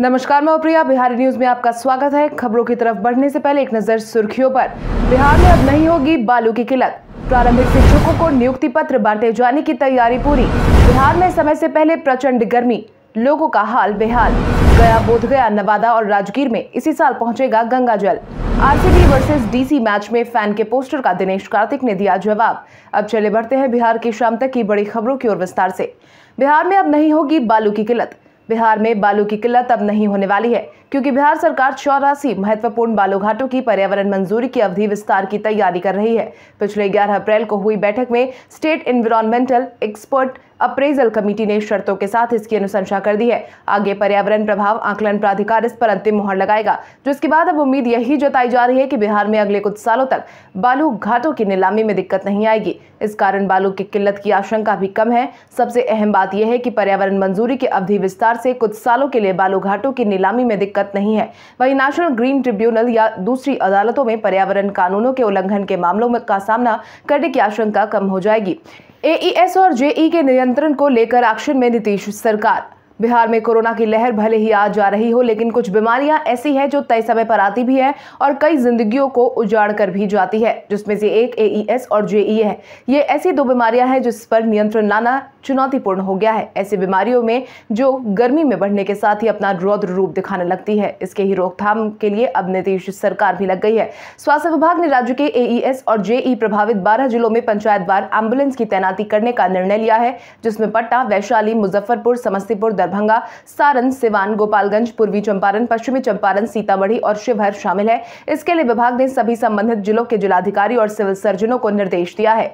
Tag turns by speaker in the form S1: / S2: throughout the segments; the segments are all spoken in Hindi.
S1: नमस्कार, मैं प्रिया। बिहारी न्यूज़ में आपका स्वागत है। खबरों की तरफ़ बढ़ने से पहले एक नज़र सुर्खियों पर। बिहार में अब नहीं होगी बालू की किल्लत। प्रारंभिक शिक्षकों को नियुक्ति पत्र बांटे जाने की तैयारी पूरी। बिहार में समय से पहले प्रचंड गर्मी। लोगों का हाल बेहाल। गया बोध गया नवादा और राजगीर में इसी साल पहुंचेगा गंगा जल। वर्सेस डीसी मैच में फ़ैन के पोस्टर का दिनेश कार्तिक ने दिया जवाब। अब चले बढ़ते हैं बिहार की शाम तक की बड़ी खबरों की ओर विस्तार से। बिहार में अब नहीं होगी बालू की किल्लत। बिहार में बालू की किल्लत अब नहीं होने वाली है। क्योंकि बिहार सरकार चौरासी महत्वपूर्ण बालू घाटों की पर्यावरण मंजूरी की अवधि विस्तार की तैयारी कर रही है। पिछले 11 अप्रैल को हुई बैठक में state environmental expert appraisal committee ने शर्तों के साथ इसकी अनुशंसा कर दी है। आगे पर्यावरण प्रभाव आकलन प्राधिकार इस पर अंतिम मुहर लगाएगा। जिसके बाद अब उम्मीद यही जताई जा रही है कि बिहार में अगले कुछ सालों तक बालू घाटों की नीलामी में दिक्कत नहीं आएगी। इस कारण बालू की किल्लत की आशंका भी कम है। सबसे अहम बात यह है कि पर्यावरण मंजूरी की अवधि विस्तार से कुछ सालों के लिए बालू घाटों की नीलामी में दिक्कत नहीं है। वही नेशनल ग्रीन ट्रिब्यूनल या दूसरी अदालतों में पर्यावरण कानूनों के उल्लंघन के मामलों का सामना करने की आशंका कम हो जाएगी। एईएस और जेई के नियंत्रण को लेकर एक्शन में नीतीश सरकार बिहार में कोरोना की लहर भले ही आ जा रही हो, लेकिन कुछ बीमारियाँ ऐसी हैं जो तय समय पर आती भी है और कई जिंदगियों को उजाड़ कर भी जाती है, जिसमें से एक एईएस और जेई है। ये ऐसी दो बीमारियाँ हैं जिस पर नियंत्रण लाना चुनौतीपूर्ण हो गया है। ऐसी बीमारियों में जो गर्मी में बढ़ने के साथ ही अपना रौद्र रूप दिखाने लगती है। इसके ही रोकथाम के लिए अब नीतीश सरकार भी लग गई है। स्वास्थ्य विभाग ने राज्य के एईएस और जेई प्रभावित बारह जिलों में पंचायत बार एंबुलेंस की तैनाती करने का निर्णय लिया है, जिसमें पटना, वैशाली, मुजफ्फरपुर, समस्तीपुर दरभंगा, सारण, सिवान, गोपालगंज, पूर्वी चंपारण, पश्चिमी चंपारण, सीतामढ़ी और शिवहर शामिल है। इसके लिए विभाग ने सभी संबंधित जिलों के जिलाधिकारी और सिविल सर्जनों को निर्देश दिया है।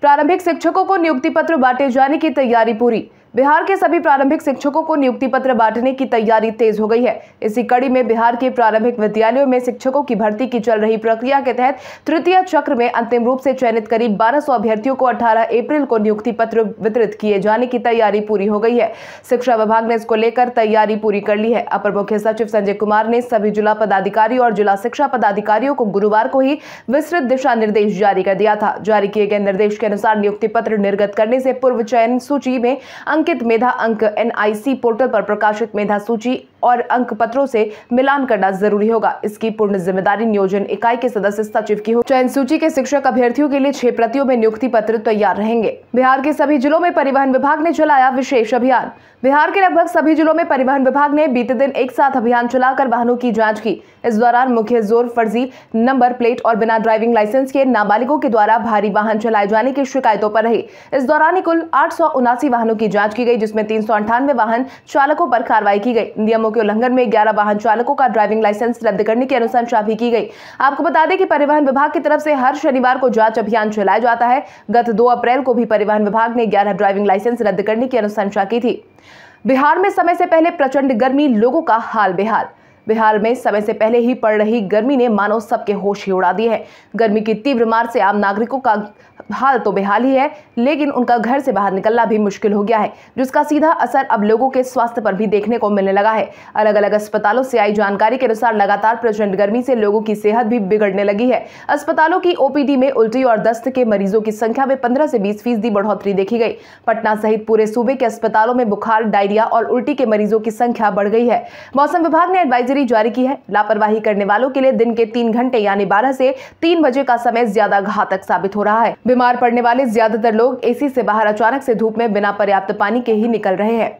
S1: प्रारंभिक शिक्षकों को नियुक्ति पत्र बांटे जाने की तैयारी पूरी। बिहार के सभी प्रारंभिक शिक्षकों को नियुक्ति पत्र बांटने की तैयारी तेज हो गई है। इसी कड़ी में बिहार के प्रारंभिक विद्यालयों में शिक्षकों की भर्ती की चल रही प्रक्रिया के तहत तृतीय चक्र में अंतिम रूप से चयनित करीब 1200 अभ्यर्थियों को 18 अप्रैल को नियुक्ति पत्र वितरित किए जाने की तैयारी पूरी हो गई है। शिक्षा विभाग ने इसको लेकर तैयारी पूरी कर ली है। अपर मुख्य सचिव संजय कुमार ने सभी जिला पदाधिकारी और जिला शिक्षा पदाधिकारियों को गुरुवार को ही विस्तृत दिशा निर्देश जारी कर दिया था। जारी किए गए निर्देश के अनुसार नियुक्ति पत्र निर्गत करने से पूर्व चयन सूची में अंकित मेधा अंक एनआईसी पोर्टल पर प्रकाशित मेधा सूची। और अंक पत्रों से मिलान करना ज़रूरी होगा। इसकी पूर्ण ज़िम्मेदारी नियोजन इकाई के सदस्य सचिव की हो। चयन सूची के शिक्षक अभ्यर्थियों के लिए छह प्रतियों में नियुक्ति पत्र तैयार रहेंगे। बिहार के सभी जिलों में परिवहन विभाग ने चलाया विशेष अभियान। बिहार के लगभग सभी जिलों में परिवहन विभाग ने बीते दिन एक साथ अभियान चलाकर वाहनों की जाँच की। इस दौरान मुख्य ज़ोर फर्जी, नंबर प्लेट और बिना ड्राइविंग लाइसेंस के नाबालिगों के द्वारा भारी वाहन चलाए जाने की शिकायतों पर रही। इस दौरान कुल आठ वाहनों की जाँच की गई, जिसमें तीन वाहन चालकों पर कार्रवाई की गई। नियमों के उल्लंघन में ग्यारह वाहन चालकों का ड्राइविंग लाइसेंस रद्द करने की अनुशंसा भी की गई। आपको बता दें कि परिवहन विभाग की तरफ़ से हर शनिवार को जाँच अभियान चलाया जाता है। गत दो अप्रैल को भी परिवहन विभाग ने ग्यारह ड्राइविंग लाइसेंस रद्द करने की अनुशंसा की थी। बिहार में समय से पहले प्रचंड गर्मी, लोगों का हाल बेहाल बिहार में समय से पहले ही पड़ रही गर्मी ने मानो सबके होश ही उड़ा दिए हैं। गर्मी की तीव्र मार से आम नागरिकों का हाल तो बेहाल ही है, लेकिन उनका घर से बाहर निकलना भी मुश्किल हो गया है, जिसका सीधा असर अब लोगों के स्वास्थ्य पर भी देखने को मिलने लगा है। अलग अलग अस्पतालों से आई जानकारी के अनुसार लगातार प्रचंड गर्मी से लोगों की सेहत भी बिगड़ने लगी है। अस्पतालों की ओपीडी में उल्टी और दस्त के मरीजों की संख्या में पंद्रह से बीस फ़ीसदी बढ़ोतरी देखी गई। पटना सहित पूरे सूबे के अस्पतालों में बुखार, डायरिया और उल्टी के मरीजों की संख्या बढ़ गई है। मौसम विभाग ने एडवाइजरी जारी की है। लापरवाही करने वालों के लिए दिन के तीन घंटे यानी बारह से तीन बजे का समय ज़्यादा घातक साबित हो रहा है। बीमार पड़ने वाले ज़्यादातर लोग एसी से बाहर अचानक से धूप में बिना पर्याप्त पानी के ही निकल रहे हैं।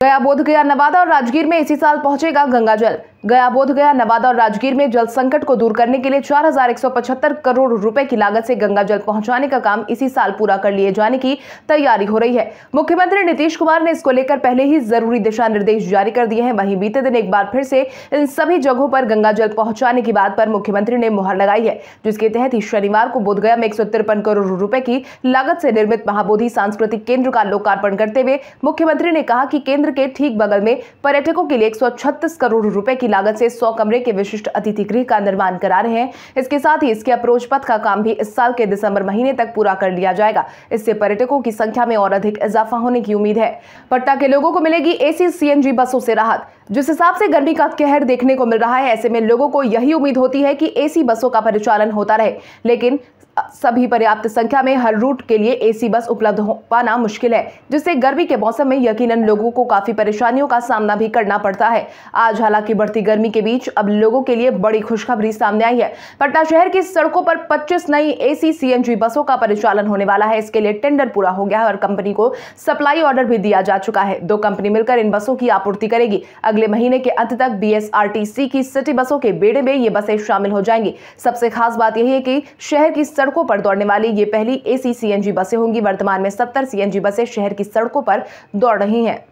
S1: गया बोध गया नवादा और राजगीर में इसी साल पहुंचेगा गंगा जल गया बोध गया नवादा और राजगीर में जल संकट को दूर करने के लिए 4,175 करोड़ रुपए की लागत से गंगा जल पहुँचाने का काम इसी साल पूरा कर लिए जाने की तैयारी हो रही है। मुख्यमंत्री नीतीश कुमार ने इसको लेकर पहले ही ज़रूरी दिशा निर्देश जारी कर दिए हैं। वहीं बीते दिन एक बार फिर से इन सभी जगहों पर गंगा जल पहुँचाने की बात पर मुख्यमंत्री ने मुहर लगाई है जिसके तहत ही शनिवार को बोधगया में एक करोड़ रुपए की लागत से निर्मित महाबोधि सांस्कृतिक केंद्र का लोकार्पण करते हुए मुख्यमंत्री ने कहा कि केंद्र के ठीक बगल में पर्यटकों के लिए एक सौ छत्तीस करोड़ रुपए की लागत से 100 कमरे के विशिष्ट अतिथि गृह का निर्माण करा रहे हैं। इसके साथ ही इसके अप्रोच पथ का काम भी इस साल के दिसंबर महीने तक पूरा कर लिया जाएगा। इससे पर्यटकों की संख्या में और अधिक इजाफा होने की उम्मीद है। पटना के लोगों को मिलेगी एसी सीएनजी बसों से राहत, जिस हिसाब से गर्मी का कहर देखने को मिल रहा है, ऐसे में लोगों को यही उम्मीद होती है कि एसी बसों का परिचालन होता रहे। लेकिन सभी पर्याप्त संख्या में हर रूट के लिए एसी बस उपलब्ध हो पाना मुश्किल है, जिससे गर्मी के मौसम में यकीनन लोगों को काफ़ी परेशानियों का सामना भी करना पड़ता है। आज हालाँकि बढ़ती गर्मी के बीच अब लोगों के लिए बड़ी खुशखबरी सामने आई है। पटना शहर की सड़कों पर 25 नई एसी सीएनजी बसों का परिचालन होने वाला है। इसके लिए टेंडर पूरा हो गया है और कंपनी को सप्लाई ऑर्डर भी दिया जा चुका है। दो कंपनी मिलकर इन बसों की आपूर्ति करेगी। अगले महीने के अंत तक बीएसआरटीसी की सिटी बसों के बेड़े में ये बसें शामिल हो जाएँगी। सबसे खास बात यही है कि शहर की सड़कों पर दौड़ने वाली ये पहली एसी सीएनजी बसें होंगी। वर्तमान में सत्तर सीएनजी बसें शहर की सड़कों पर दौड़ रही हैं।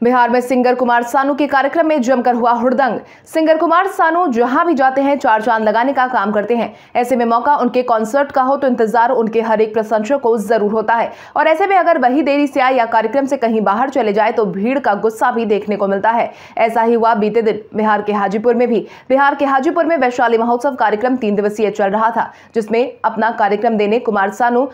S1: बिहार में सिंगर कुमार सानू के कार्यक्रम में जमकर हुआ हुड़दंग। सिंगर कुमार सानू जहाँ भी जाते हैं, चार चाँद लगाने का काम करते हैं। ऐसे में मौका उनके कॉन्सर्ट का हो तो इंतज़ार उनके हर एक प्रशंसक को ज़रूर होता है। और ऐसे में अगर वही देरी से आए या कार्यक्रम से कहीं बाहर चले जाए तो भीड़ का गुस्सा भी देखने को मिलता है। ऐसा ही हुआ बीते दिन बिहार के हाजीपुर में भी। बिहार के हाजीपुर में वैशाली महोत्सव कार्यक्रम तीन दिवसीय चल रहा था, जिसमें अपना कार्यक्रम देने कुमार सानू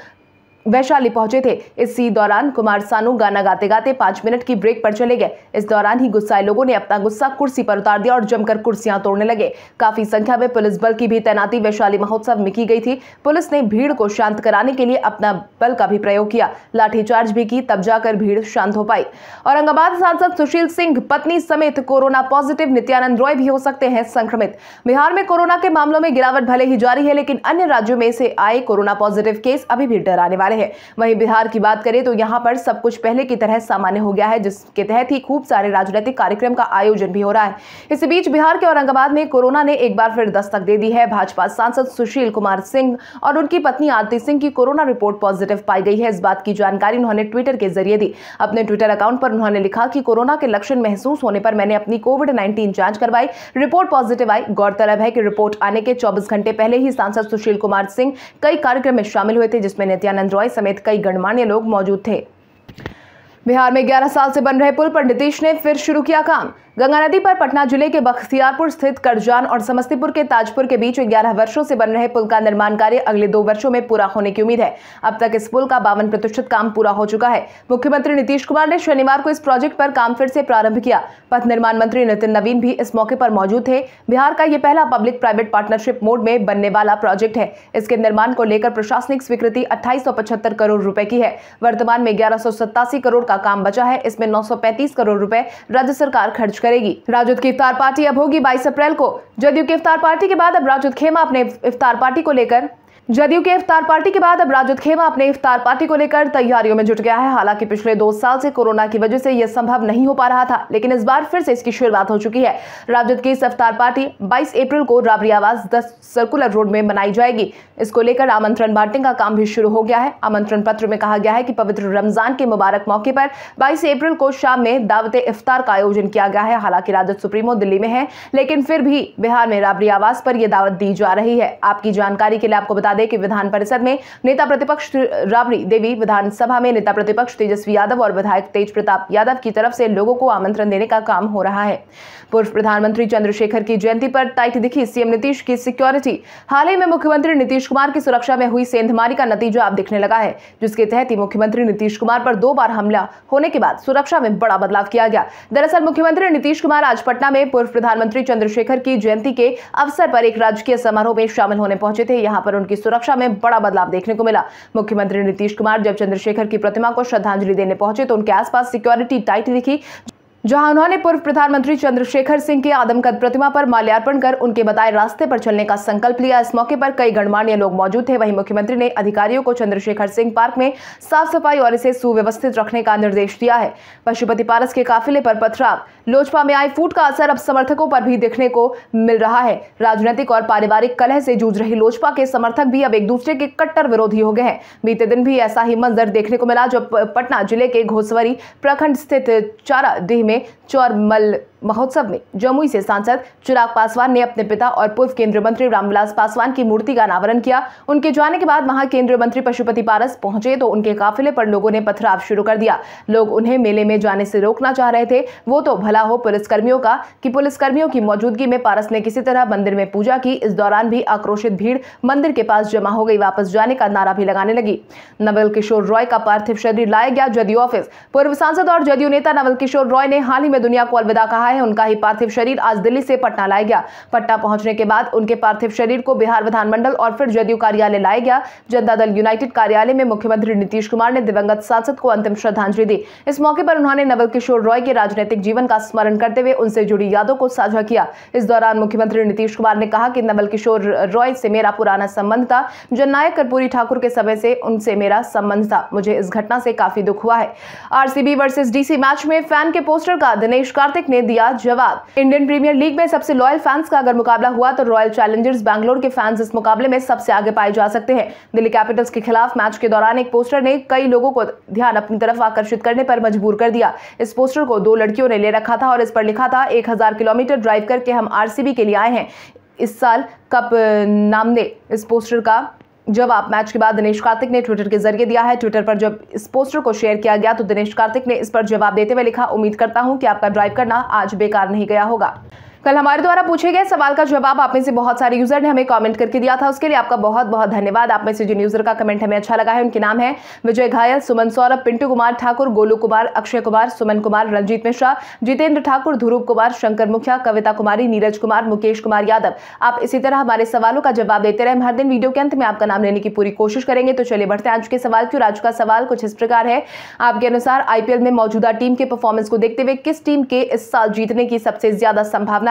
S1: वैशाली पहुँचे थे। इसी दौरान कुमार सानू गाना गाते गाते पाँच मिनट की ब्रेक पर चले गए। इस दौरान ही गुस्साए लोगों ने अपना गुस्सा कुर्सी पर उतार दिया और जमकर कुर्सियाँ तोड़ने लगे। काफ़ी संख्या में पुलिस बल की भी तैनाती वैशाली महोत्सव में की गई थी। पुलिस ने भीड़ को शांत कराने के लिए अपना बल का भी प्रयोग किया। लाठीचार्ज भी की, तब जाकर भीड़ शांत हो पाई। औरंगाबाद सांसद सुशील सिंह, पत्नी समेत कोरोना पॉजिटिव नित्यानंद रॉय भी हो सकते हैं संक्रमित। बिहार में कोरोना के मामलों में गिरावट भले ही जारी है, लेकिन अन्य राज्यों में से आए कोरोना पॉजिटिव केस अभी भी डराने वाले वाले हैं। वहीं बिहार की बात करें तो यहाँ पर सब कुछ पहले की तरह सामान्य हो गया है, जिसके तहत ही खूब सारे राजनीतिक कार्यक्रम का आयोजन भी हो रहा है। इसी बीच बिहार के औरंगाबाद में कोरोना ने एक बार फिर दस्तक दे दी है। भाजपा सांसद सुशील कुमार सिंह और उनकी पत्नी आरती सिंह की कोरोना रिपोर्ट पॉजिटिव पाई गई है। इस बात की जानकारी उन्होंने ट्विटर के ज़रिए दी। अपने ट्विटर अकाउंट पर उन्होंने लिखा कि कोरोना के लक्षण महसूस होने पर मैंने अपनी कोविड नाइन्टीन जाँच करवाई। रिपोर्ट पॉजिटिव आई। गौरतलब है कि रिपोर्ट आने के 24 घंटे पहले ही सांसद सुशील कुमार सिंह कई कार्यक्रम में शामिल हुए थे, जिसमें नित्यानंद रॉय समेत कई गणमान्य लोग मौजूद थे। बिहार में 11 साल से बन रहे पुल पर नीतीश ने फिर शुरू किया काम। गंगा नदी पर पटना ज़िले के बख्तियारपुर स्थित करजान और समस्तीपुर के ताजपुर के बीच 11 वर्षों से बन रहे पुल का निर्माण कार्य अगले दो वर्षों में पूरा होने की उम्मीद है। अब तक इस पुल का बावन प्रतिशत काम पूरा हो चुका है। मुख्यमंत्री नीतीश कुमार ने शनिवार को इस प्रोजेक्ट पर काम फिर से प्रारंभ किया। पथ निर्माण मंत्री नितिन नवीन भी इस मौके पर मौजूद थे। बिहार का यह पहला पब्लिक प्राइवेट पार्टनरशिप मोड में बनने वाला प्रोजेक्ट है। इसके निर्माण को लेकर प्रशासनिक स्वीकृति अट्ठाईस करोड़ रुपए की है। वर्तमान में ग्यारह करोड़ का काम बचा है। इसमें नौ सौ पैंतीस करोड़ रुपए राज्य सरकार खर्च करेगी। राजद की इफ्तार पार्टी अब होगी 22 अप्रैल को। जदयू की इफ्तार पार्टी के बाद अब राजद खेमा अपने इफ्तार पार्टी को लेकर जदयू के इफ्तार पार्टी के बाद अब राजद खेमा अपने इफ्तार पार्टी को लेकर तैयारियों में जुट गया है। हालाँकि पिछले दो साल से कोरोना की वजह से यह संभव नहीं हो पा रहा था, लेकिन इस बार फिर से इसकी शुरुआत हो चुकी है। राजद की इस इफ्तार पार्टी 22 अप्रैल को राबरी आवास दस सर्कुलर रोड में मनाई जाएगी। इसको लेकर आमंत्रण बांटने का काम भी शुरू हो गया है। आमंत्रण पत्र में कहा गया है कि पवित्र रमज़ान के मुबारक मौके पर बाईस अप्रैल को शाम में दावत इफ्तार का आयोजन किया गया है। हालाँकि राजद सुप्रीमो दिल्ली में है, लेकिन फिर भी बिहार में राबरी आवास पर यह दावत दी जा रही है। आपकी जानकारी के लिए आपको बता दें कि विधान परिषद में नेता प्रतिपक्ष राबड़ी देवी विधानसभा में नेता प्रतिपक्ष तेजस्वी यादव और विधायक तेज प्रताप यादव की तरफ़ से लोगों को आमंत्रण देने का काम हो रहा है। पूर्व प्रधानमंत्री चंद्रशेखर की जयंती पर टाइट दिखी सीएम नीतीश की सिक्योरिटी। हाल ही में मुख्यमंत्री नीतीश कुमार की सुरक्षा में हुई सेंधमारी का नतीजा अब दिखने लगा है, जिसके तहत ही मुख्यमंत्री नीतीश कुमार पर दो बार हमला होने के बाद सुरक्षा में बड़ा बदलाव किया गया। दरअसल मुख्यमंत्री नीतीश कुमार आज पटना में पूर्व प्रधानमंत्री चंद्रशेखर की जयंती के अवसर पर एक राजकीय समारोह में शामिल होने पहुँचे थे। यहाँ पर उनकी सुरक्षा में बड़ा बदलाव देखने को मिला। मुख्यमंत्री नीतीश कुमार जब चंद्रशेखर की प्रतिमा को श्रद्धांजलि देने पहुँचे तो उनके आसपास सिक्योरिटी टाइट दिखी। जहाँ उन्होंने पूर्व प्रधानमंत्री चंद्रशेखर सिंह की आदमकद प्रतिमा पर माल्यार्पण कर उनके बताए रास्ते पर चलने का संकल्प लिया। इस मौके पर कई गणमान्य लोग मौजूद थे। वहीं मुख्यमंत्री ने अधिकारियों को चंद्रशेखर सिंह पार्क में साफ़ सफ़ाई और इसे सुव्यवस्थित रखने का निर्देश दिया है। पशुपति पारस के काफिले पर पथराव। लोजपा में आई फूट का असर अब समर्थकों पर भी देखने को मिल रहा है। राजनीतिक और पारिवारिक कलह से जूझ रही लोजपा के समर्थक भी अब एक दूसरे के कट्टर विरोधी हो गए हैं। बीते दिन भी ऐसा ही मंजर देखने को मिला जब पटना ज़िले के घोसवरी प्रखंड स्थित चारा डीह चौरमल महोत्सव में जमुई से सांसद चिराग पासवान ने अपने पिता और पूर्व केंद्रीय मंत्री रामविलास पासवान की मूर्ति का अनावरण किया। उनके जाने के बाद वहाँ केंद्रीय मंत्री पशुपति पारस पहुँचे तो उनके काफिले पर लोगों ने पथराव शुरू कर दिया। लोग उन्हें मेले में जाने से रोकना चाह रहे थे। वो तो भला हो पुलिसकर्मियों का कि पुलिसकर्मियों की मौजूदगी में पारस ने किसी तरह मंदिर में पूजा की। इस दौरान भी आक्रोशित भीड़ मंदिर के पास जमा हो गई। वापस जाने का नारा भी लगाने लगी। नवल किशोर रॉय का पार्थिव शरीर लाया गया। जदयू ऑफ़िस पूर्व सांसद और जदयू नेता नवल किशोर रॉय ने हाल ही में दुनिया को अलविदा कहा है, उनका ही पार्थिव शरीर आज दिल्ली से पटना लाया गया। पटना पहुँचने के बाद उनके पार्थिव शरीर को बिहार विधानमंडल और फिर जदयू कार्यालय लाया गया। जनता दल यूनाइटेड कार्यालय में मुख्यमंत्री नीतीश कुमार ने दिवंगत सांसद को अंतिम श्रद्धांजलि दी। इस मौके पर उन्होंने नवल किशोर रॉय के राजनीतिक जीवन का स्मरण करते हुए उनसे जुड़ी यादों को साझा किया। इस दौरान मुख्यमंत्री नीतीश कुमार ने कहा कि नवल किशोर रॉय से मेरा पुराना संबंध था। जननायक कर्पूरी ठाकुर के समय से उनसे मेरा संबंध था। मुझे इस घटना से काफ़ी दुख हुआ है। आरसीबी वर्सेस डीसी मैच में फ़ैन के पोस्टर का दिनेश कार्तिक ने दिया जवाब। इंडियन प्रीमियर लीग में सबसे लॉयल फैंस का अगर मुकाबला हुआ तो रॉयल चैलेंजर्स बैंगलोर के फैंस इस मुकाबले में सबसे आगे पाए जा सकते हैं। दिल्ली कैपिटल्स के खिलाफ मैच के दौरान एक पोस्टर ने कई लोगों को ध्यान अपनी तरफ़ आकर्षित करने पर मजबूर कर दिया। इस पोस्टर को दो लड़कियों ने ले रखा था और इस पर लिखा था, एक हज़ार किलोमीटर ड्राइव करके हम आरसीबी के लिए आए हैं। इस साल कप, नाम ने इस पोस्टर का जवाब मैच के बाद दिनेश कार्तिक ने ट्विटर के ज़रिए दिया है ट्विटर पर जब इस पोस्टर को शेयर किया गया तो दिनेश कार्तिक ने इस पर जवाब देते हुए लिखा, उम्मीद करता हूँ कि आपका ड्राइव करना आज बेकार नहीं गया होगा। कल हमारे द्वारा पूछे गए सवाल का जवाब आप में से बहुत सारे यूज़र ने हमें कमेंट करके दिया था। उसके लिए आपका बहुत बहुत धन्यवाद। आप में से जिन यूज़र का कमेंट हमें अच्छा लगा है, उनके नाम है विजय घायल, सुमन सौरभ, पिंटू कुमार ठाकुर, गोलू कुमार, अक्षय कुमार, सुमन कुमार, रंजीत मिश्रा, जितेंद्र ठाकुर, ध्रुव कुमार, शंकर मुखिया, कविता कुमारी, नीरज कुमार, मुकेश कुमार यादव। आप इसी तरह हमारे सवालों का जवाब देते रहे। हर दिन वीडियो के अंत में आपका नाम लेने की पूरी कोशिश करेंगे। तो चलिए बढ़ते हैं आज के सवाल की आज का सवाल कुछ इस प्रकार है। आपके अनुसार आईपीएल में मौजूदा टीम के परफॉर्मेंस को देखते हुए किस टीम के इस साल जीतने की सबसे ज़्यादा संभावना